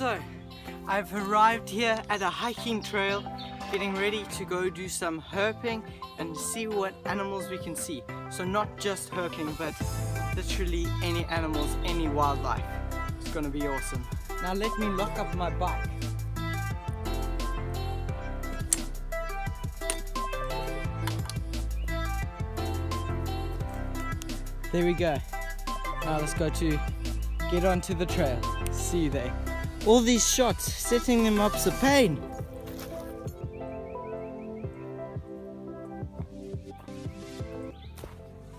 So, I've arrived here at a hiking trail, getting ready to go do some herping and see what animals we can see. So not just herping, but literally any animals, any wildlife. It's gonna be awesome. Now let me lock up my bike. There we go. Now let's go to get onto the trail. See you there. All these shots, setting them up's a pain.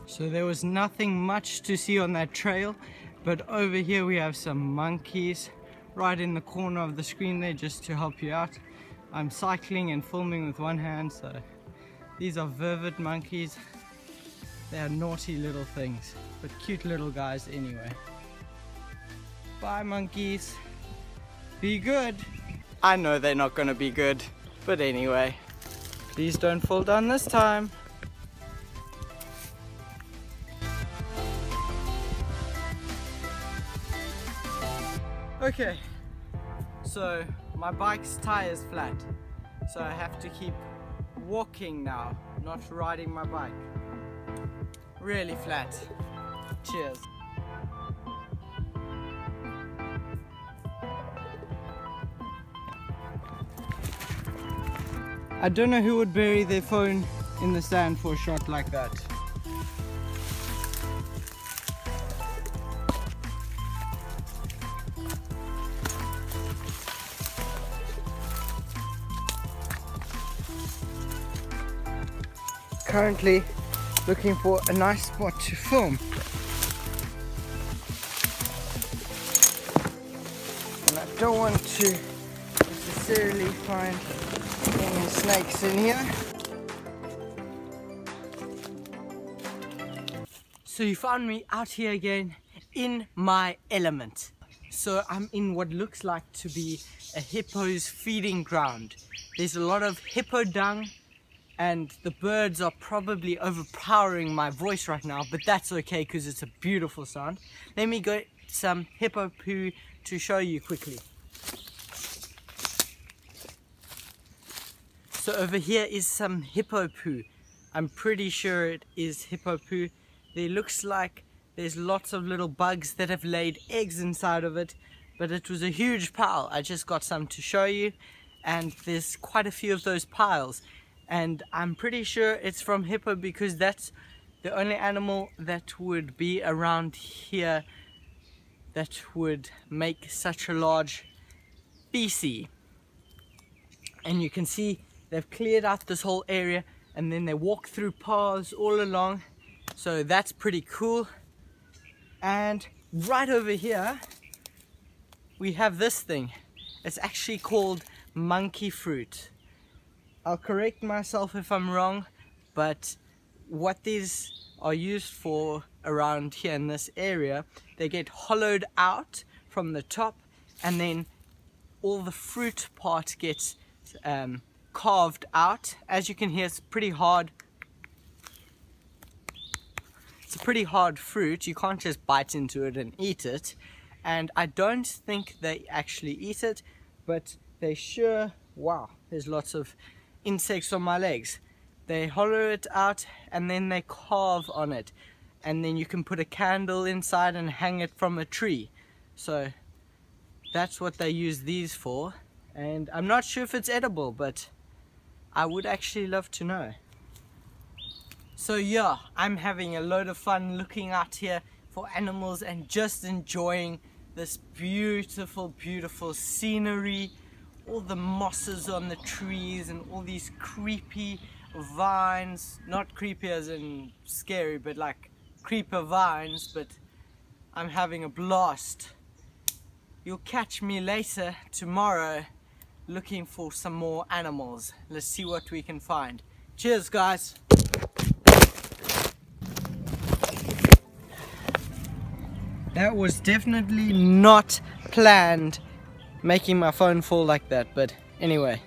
So there was nothing much to see on that trail, but over here we have some monkeys right in the corner of the screen there just to help you out. I'm cycling and filming with one hand, so these are vervet monkeys. They are naughty little things, but cute little guys anyway. Bye monkeys. Be good. I know they're not gonna be good, but anyway. Please don't fall down this time. Okay, so my bike's tire is flat, so I have to keep walking now, not riding my bike. Really flat. Cheers. I don't know who would bury their phone in the sand for a shot like that. Currently looking for a nice spot to film. And I don't want to necessarily find snakes in here. So you found me out here again in my element. So I'm in what looks like to be a hippo's feeding ground. There's a lot of hippo dung and the birds are probably overpowering my voice right now, but that's okay because it's a beautiful sound. Let me get some hippo poo to show you quickly. So over here is some hippo poo. I'm pretty sure it is hippo poo. There looks like there's lots of little bugs that have laid eggs inside of it, but it was a huge pile. I just got some to show you, and there's quite a few of those piles. And I'm pretty sure it's from hippo because that's the only animal that would be around here that would make such a large BC. And you can see they've cleared out this whole area and then they walk through paths all along. So that's pretty cool. And right over here we have this thing. It's actually called monkey fruit. I'll correct myself if I'm wrong but what these are used for around here in this area they get hollowed out from the top and then all the fruit part gets um, carved out as you can hear it's pretty hard it's a pretty hard fruit. You can't just bite into it and eat it. And I don't think they actually eat it, but they sure, wow, there's lots of insects on my legs. They hollow it out and then they carve on it. And then you can put a candle inside and hang it from a tree. So that's what they use these for. And I'm not sure if it's edible, but I would actually love to know. So yeah, I'm having a load of fun looking out here for animals and just enjoying this beautiful, beautiful scenery. All the mosses on the trees and all these creepy vines. Not creepy as in scary, but like creeper vines, but I'm having a blast. You'll catch me later tomorrow looking for some more animals. Let's see what we can find. Cheers guys! That was definitely not planned making my phone fall like that, but anyway.